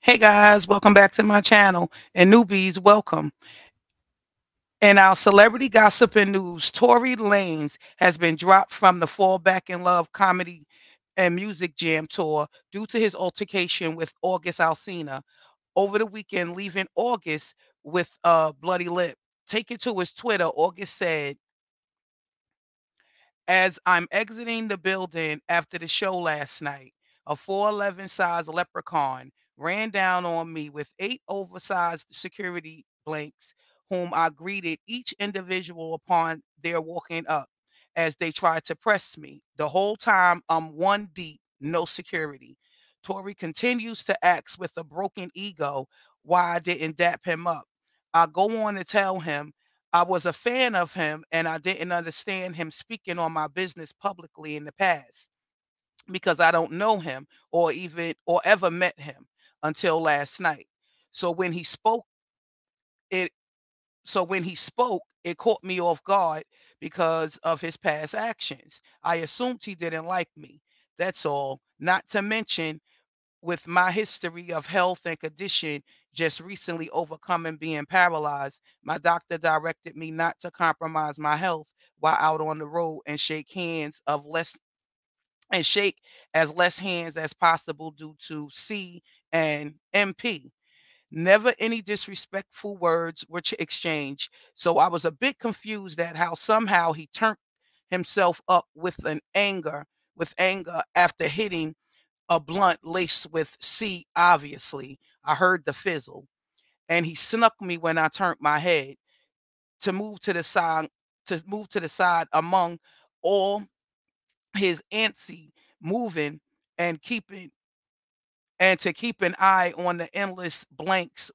Hey guys, welcome back to my channel. And newbies, welcome. In our celebrity gossip and news, Tory Lanez has been dropped from the Fall Back in Love comedy and music jam tour due to his altercation with August Alsina over the weekend, leaving August with a bloody lip. Taken to his Twitter, August said, As I'm exiting the building after the show last night, a 4'11 size leprechaun ran down on me with eight oversized security blanks, whom I greeted each individual upon their walking up as they tried to press me. The whole time I'm one deep, no security. Tory continues to ask with a broken ego why I didn't dap him up. I go on to tell him I was a fan of him and I didn't understand him speaking on my business publicly in the past because I don't know him or even or ever met him until last night. So when he spoke, it so when he spoke, it caught me off guard because of his past actions. I assumed he didn't like me. That's all. Not to mention with my history of health and condition just recently overcoming being paralyzed, my doctor directed me not to compromise my health while out on the road and shake hands of less and shake as less hands as possible due to C and MP. Never any disrespectful words were exchanged. So I was a bit confused at how somehow he turned himself up with an anger, with anger after hitting a blunt laced with C, obviously. I heard the fizzle. And he snuck me when I turned my head to move to the side, to move to the side among all his antsy moving and keeping and to keep an eye on the endless blanks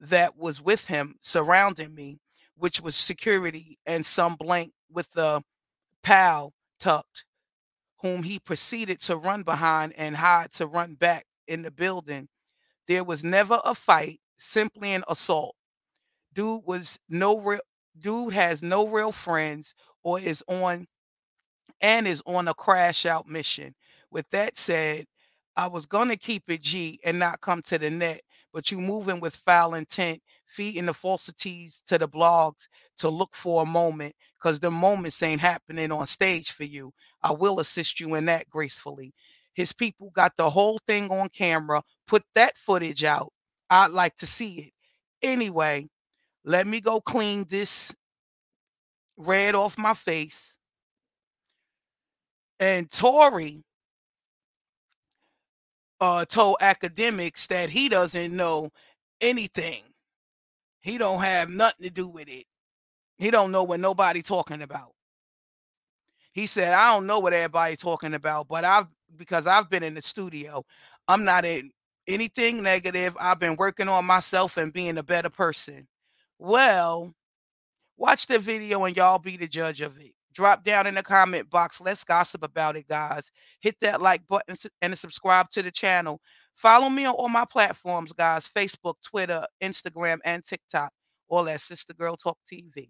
that was with him surrounding me which was security and some blank with the pal tucked whom he proceeded to run behind and hide to run back in the building. There was never a fight simply an assault. Dude was no real dude has no real friends or is on and is on a crash out mission. With that said, I was going to keep it G and not come to the net, but you moving with foul intent, feeding the falsities to the blogs to look for a moment because the moments ain't happening on stage for you. I will assist you in that gracefully. His people got the whole thing on camera. Put that footage out. I'd like to see it. Anyway, let me go clean this red off my face and Tory uh, told academics that he doesn't know anything. He don't have nothing to do with it. He don't know what nobody talking about. He said, I don't know what everybody talking about, but I've because I've been in the studio, I'm not in anything negative. I've been working on myself and being a better person. Well, watch the video and y'all be the judge of it drop down in the comment box. Let's gossip about it, guys. Hit that like button and subscribe to the channel. Follow me on all my platforms, guys Facebook, Twitter, Instagram, and TikTok. All at Sistagurl Talk TV.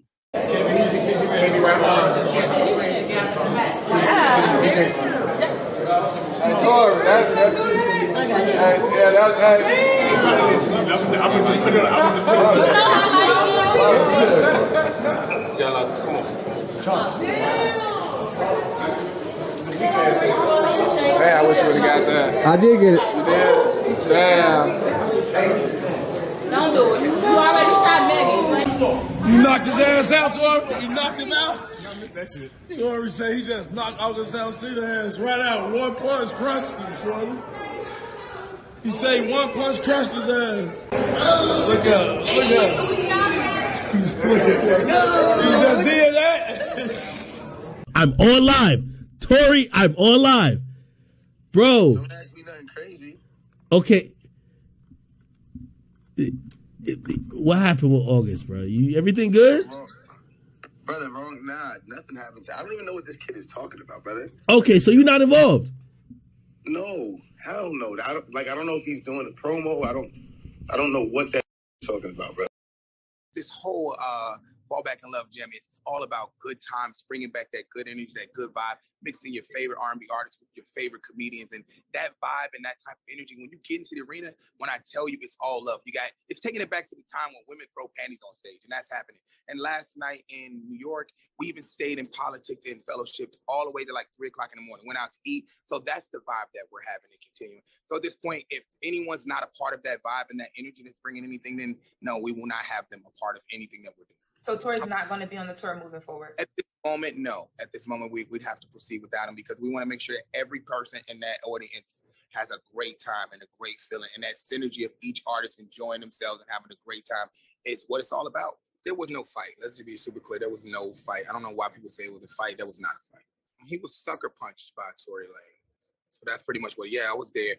Yeah, come on. Hey, I wish you would have got that. I did get it. You did? Damn. Don't do it. You already shot Megan. You knocked his ass out, Tory? You knocked him out? Tory said he just knocked August Alsina ass right out. One punch crunched him, Shorty. He say one punch crushed his ass. Look up, look up. You just did that? I'm on live. Tory, I'm on live. Bro. Don't ask me nothing crazy. Okay. What happened with August, bro? You everything good? Wrong. Brother, wrong. Nah, nothing happens. I don't even know what this kid is talking about, brother. Okay, so you're not involved. No, hell no. I don't like. I don't know if he's doing a promo. I don't. I don't know what that talking about, brother. This whole uh, Fall Back in Love Jam. It's all about good times, bringing back that good energy, that good vibe, mixing your favorite R&B artists with your favorite comedians, and that vibe and that type of energy. When you get into the arena, when I tell you it's all love, you got it's taking it back to the time when women throw panties on stage, and that's happening. And last night in New York, we even stayed in politics and fellowship all the way to like three o'clock in the morning. Went out to eat. So that's the vibe that we're having and continuing. So at this point, if anyone's not a part of that vibe and that energy that's bringing anything, then no, we will not have them a part of anything that we're doing. So Tory's um, not going to be on the tour moving forward. At this moment, no. At this moment, we, would have to proceed without him because we want to make sure that every person in that audience has a great time and a great feeling. And that synergy of each artist enjoying themselves and having a great time is what it's all about. There was no fight. Let's just be super clear. There was no fight. I don't know why people say it was a fight. That was not a fight. He was sucker punched by Tory Lanez. So that's pretty much what, yeah, I was there.